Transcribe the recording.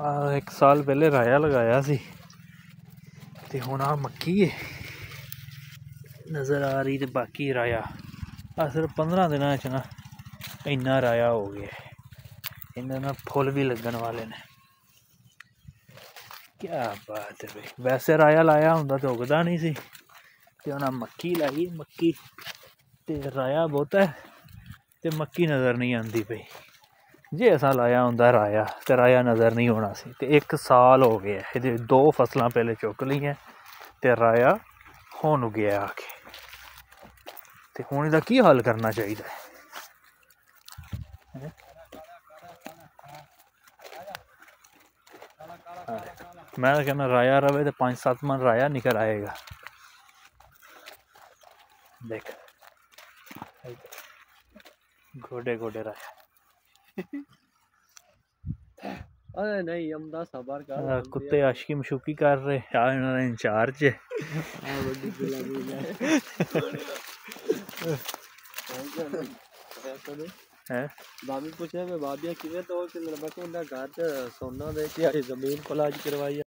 ਆ ਇੱਕ ਸਾਲ ਪਹਿਲੇ ਰਾਇਆ ਲਗਾਇਆ ਸੀ। ਤੇ ਹੁਣ ਆ ਮੱਕੀ ਹੈ ਨਜ਼ਰ ਆ ਰਹੀ ਤੇ ਬਾਕੀ ਰਾਇਆ। ਆ ਸਿਰਫ 15 ਦਿਨਾਂ ਚ ਨਾ ਇੰਨਾ ਰਾਇਆ ਹੋ ਗਿਆ ਇਹਨਾਂ ਨਾਲ ਫੁੱਲ ਵੀ ਲੱਗਣ ਵਾਲੇ ਨੇ। ਕੀ ਬਾਤ ਹੈ ਬਈ। ਵੈਸੇ ਰਾਇਆ ਲਾਇਆ ਹੁੰਦਾ ਤਾਂ ਉਗਦਾ ਨਹੀਂ ਸੀ। ਤੇ ਉਹਨਾਂ ਮੱਕੀ ਲਾਈ, ਮੱਕੀ ਤੇ ਰਾਇਆ ਬਹੁਤਾ ਹੈ। ਤੇ ਮੱਕੀ ਨਜ਼ਰ ਨਹੀਂ ਆਉਂਦੀ ਪਈ। ਜੇ ਅਸਾਂ ਲਾਇਆ ਹੁੰਦਾ ਰਾਇਆ ਤੇ ਰਾਇਆ ਨਜ਼ਰ ਨਹੀਂ ਆਉਣਾ ਸੀ ਤੇ ਇੱਕ ਸਾਲ ਹੋ ਗਿਆ ਇਹਦੇ ਦੋ ਫਸਲਾਂ ਪਹਿਲੇ ਚੁੱਕ ਲਈਆਂ ਤੇ ਰਾਇਆ ਹੁਣ ਉਗਿਆ ਆ ਕੇ ਤੇ ਹੁਣ ਇਹਦਾ ਕੀ ਹੱਲ ਕਰਨਾ ਚਾਹੀਦਾ ਹੈ ਹੈਂ? ਹਾਂ। ਮੈਂ ਤਾਂ ਕਹਿੰਦਾ ਰਾਇਆ ਰਵੇ ਤੇ 5-7 ਮਨ ਰਾਇਆ ਨਿਕਲ ਆਏਗਾ ਦੇਖ ਗੋਡੇ ਗੋਡੇ ਰਾਇਆ अरे नहीं सबर कर हाँ, कुत्ते आशिकी मशूकी कर रहे यार इन्होंने इंचार्ज है। भाभी पूछे मैं तो बस घर सोना दे के ज़मीन करवाई